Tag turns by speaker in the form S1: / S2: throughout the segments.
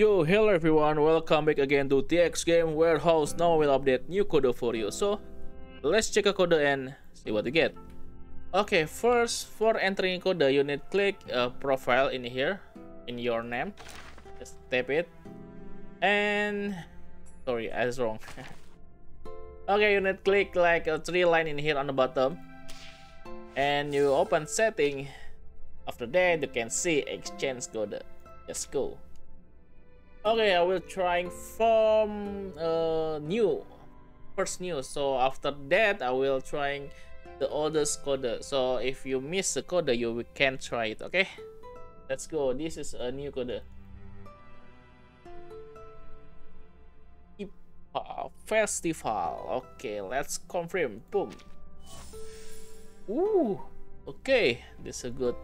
S1: Yo, hello everyone, welcome back again to TX Game Warehouse. Now we'll update new code for you. So, let's check a code and see what we get. Okay, first for entering code, you need click a profile in here, in your name. Just tap it. And, sorry, I was wrong. okay, you need click like a three line in here on the bottom. And you open setting. After that, you can see exchange code. Just go. Okay, I will try from uh, new, first new. So after that, I will try the oldest coder. So if you miss the coder, you can try it. Okay, let's go. This is a new code. Festival. Okay, let's confirm. Boom. Ooh. Okay, this is a good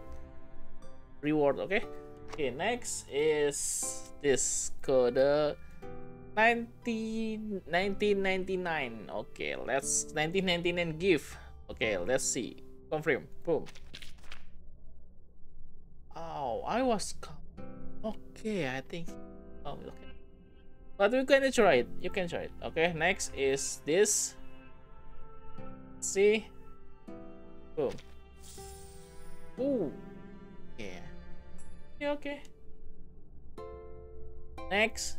S1: reward. Okay. Okay, next is this code 19, 1999 okay let's 1999 gift. Okay let's see. Confirm boom. Oh i was okay i think oh okay. But we can try it. You can try it. Okay next is this. See? Boom. Ooh. yeah. Yeah okay Next.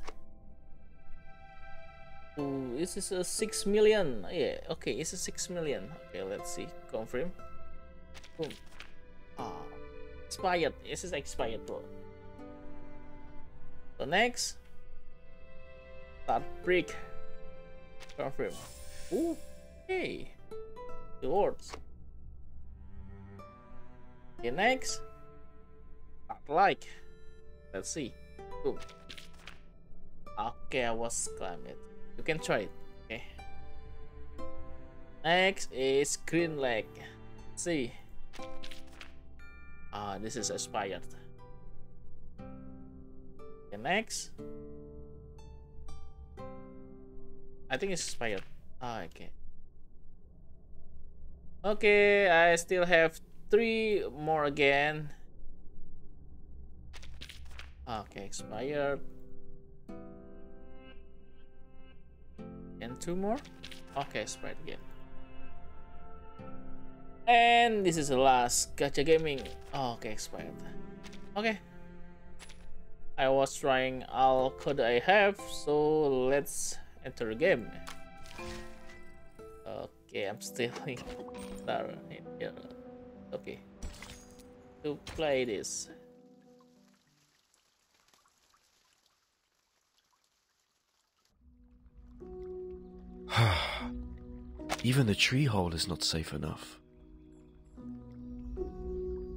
S1: Ooh, this is a 6 million. Yeah, okay, it's a 6 million. Okay, let's see. Confirm. Boom. Ah, expired. This is expired bro. So next. Start break. Confirm. Ooh, hey. Rewards. Okay, next. StarLight. Let's see. Boom. Okay, I was climate. You can try it. Okay. Next is GREENLAKE. See. Ah, this is expired. Okay, next. I think it's expired. Ah, okay. Okay, I still have three more again. Okay, expired. And two more? Okay, spread again. And this is the last gacha gaming. Oh, okay, expired. Okay. I was trying all code I have, so let's enter the game. Okay, I'm still in here. Okay. To play this.
S2: Even the tree hole is not safe enough.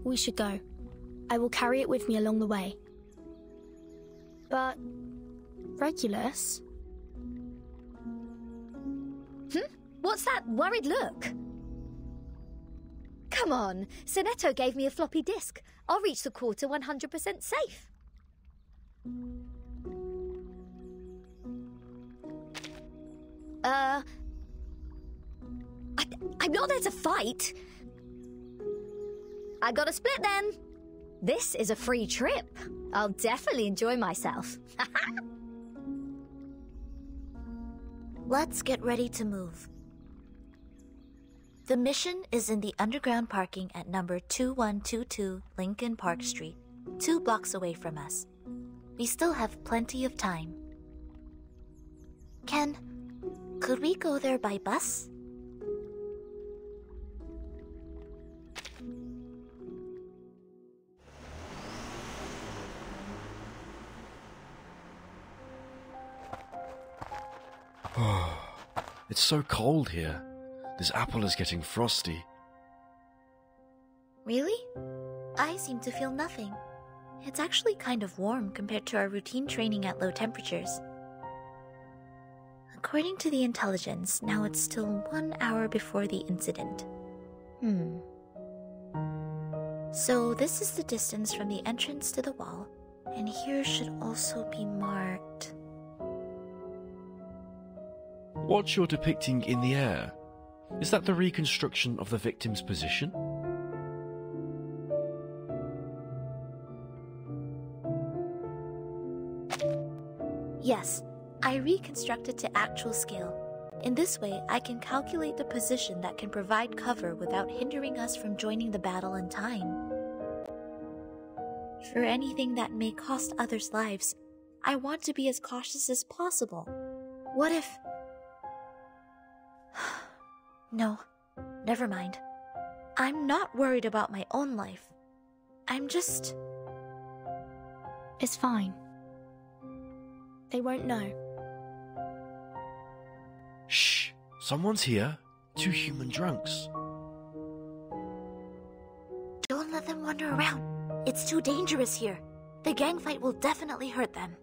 S3: We should go. I will carry it with me along the way. But. Regulus?
S4: Hmm? What's that worried look? Come on, Sonetto gave me a floppy disk. I'll reach the quarter 100% safe. Uh. I, I'm not there to fight. I got a split then. This is a free trip. I'll definitely enjoy myself.
S5: Let's get ready to move. The mission is in the underground parking at number 2122 Lincoln Park Street, two blocks away from us. We still have plenty of time. Ken, could we go there by bus?
S2: it's so cold here. This apple is getting frosty.
S5: Really? I seem to feel nothing. It's actually kind of warm compared to our routine training at low temperatures. According to the intelligence, now it's still one hour before the incident. Hmm. So this is the distance from the entrance to the wall, and here should also be marked.
S2: What you're depicting in the air? Is that the reconstruction of the victim's position?
S5: Yes, I reconstruct it to actual scale. In this way, I can calculate the position that can provide cover without hindering us from joining the battle in time. For anything that may cost others' lives, I want to be as cautious as possible. What if. no, never mind. I'm not worried about my own life. I'm just.
S3: It's fine. They won't know.
S2: Someone's here. Two human drunks.
S5: Don't let them wander around. It's too dangerous here. The gang fight will definitely hurt them.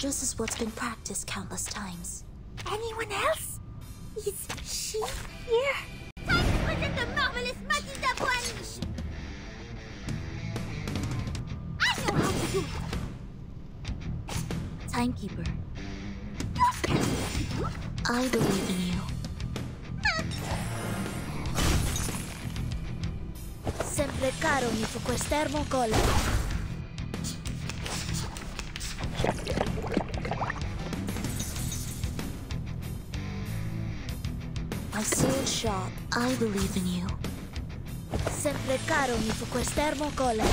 S5: Just as what's been practiced countless times.
S6: Anyone else? Is she here? Time to present the marvelous Matilda Bouanich! I know how to do it!
S5: Timekeeper. I believe in you.
S6: Sempre caro mi fu quest'ermo colla.
S5: Sword. I believe in you.
S6: Sempre caro mi fu quest'ermo colla.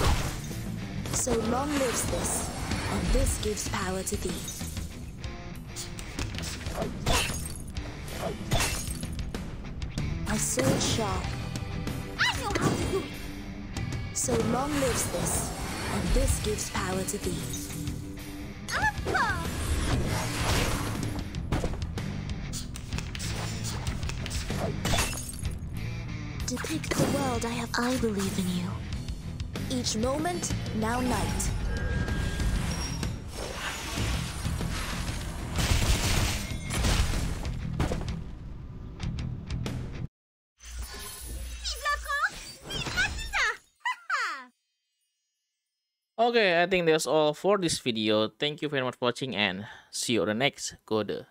S5: So long lives this, and this gives power to thee. My sword sharp.
S6: I know how to do it!
S5: So long lives this, and this gives power to thee.
S6: Appa!
S5: Depict the world I have. I believe in you. Each moment, now night.
S6: Vive la France! Vive Matilda! Ha
S1: Okay, I think that's all for this video. Thank you very much for watching and see you on the next code.